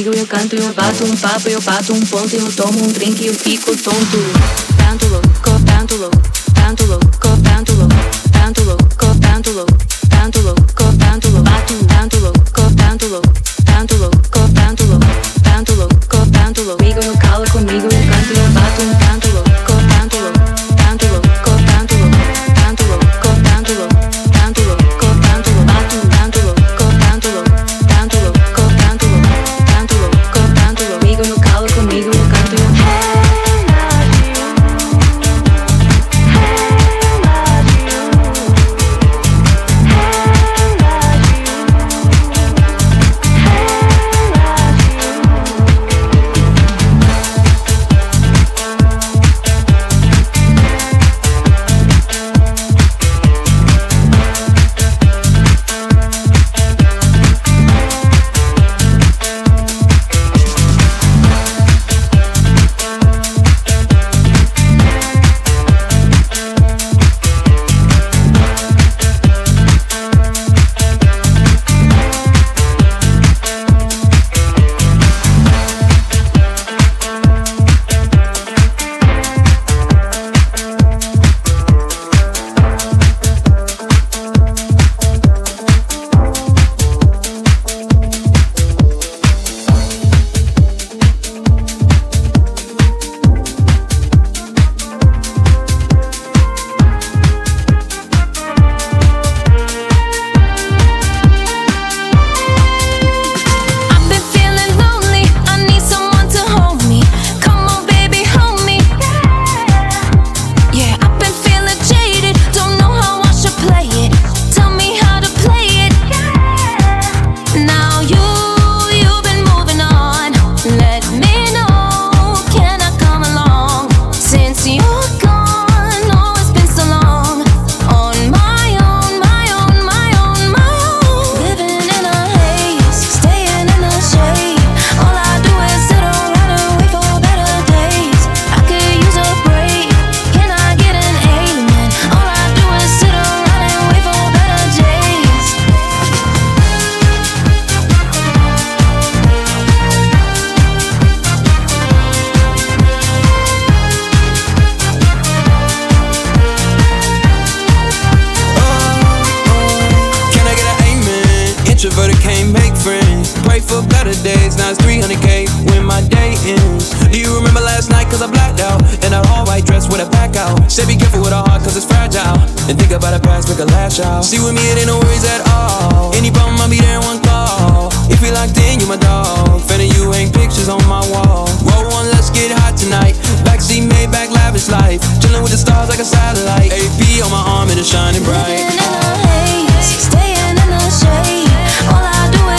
comigo, eu canto, eu bato um papo, eu bato um ponto, eu tomo um drink, eu for better days, now it's 300k when my day ends. Do you remember last night? Cause I blacked out in a all white dress with a pack out. Say be careful with a heart cause it's fragile. And think about the past, make a lash out. See with me, it ain't no worries at all. Any problem, I'll be there in one call. If we locked in, you my dog. Fan you ain't pictures on my wall. Roll one, let's get hot tonight. Backseat made back lavish life. Chilling with the stars like a satellite. AP on my arm and it's shining bright. Staying in the shade, staying in the shade. All I do